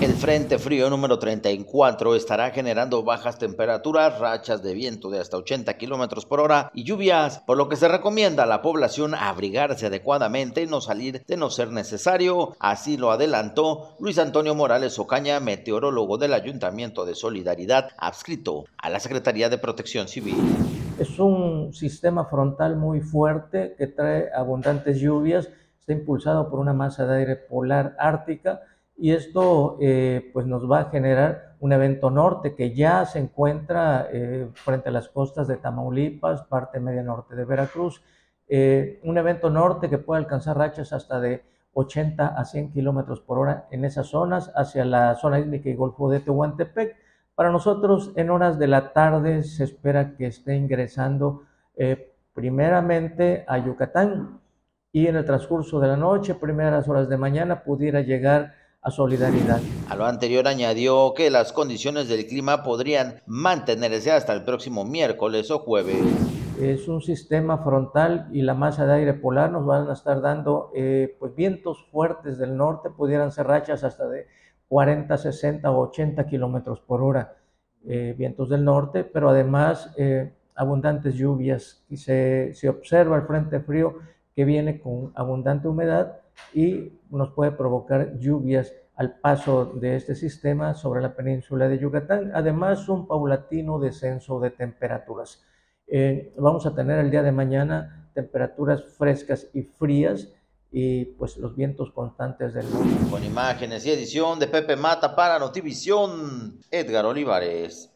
El Frente Frío número 34 estará generando bajas temperaturas, rachas de viento de hasta 80 kilómetros por hora y lluvias, por lo que se recomienda a la población abrigarse adecuadamente y no salir de no ser necesario. Así lo adelantó Luis Antonio Morales Ocaña, meteorólogo del Ayuntamiento de Solidaridad, adscrito a la Secretaría de Protección Civil. Es un sistema frontal muy fuerte que trae abundantes lluvias, está impulsado por una masa de aire polar ártica y esto eh, pues nos va a generar un evento norte que ya se encuentra eh, frente a las costas de Tamaulipas, parte media norte de Veracruz, eh, un evento norte que puede alcanzar rachas hasta de 80 a 100 kilómetros por hora en esas zonas, hacia la zona ísmica y Golfo de Tehuantepec. Para nosotros, en horas de la tarde se espera que esté ingresando primeramente a Yucatán y en el transcurso de la noche, primeras horas de mañana, pudiera llegar a solidaridad. A lo anterior añadió que las condiciones del clima podrían mantenerse hasta el próximo miércoles o jueves. Es un sistema frontal y la masa de aire polar nos van a estar dando eh, pues vientos fuertes del norte, pudieran ser rachas hasta de 40, 60 o 80 kilómetros por hora, eh, vientos del norte, pero además eh, abundantes lluvias. Y se, se observa el frente frío que viene con abundante humedad y nos puede provocar lluvias al paso de este sistema sobre la península de Yucatán. Además, un paulatino descenso de temperaturas. Eh, vamos a tener el día de mañana temperaturas frescas y frías y pues los vientos constantes del. Con imágenes y edición de Pepe Mata para Notivisión, Edgar Olivares.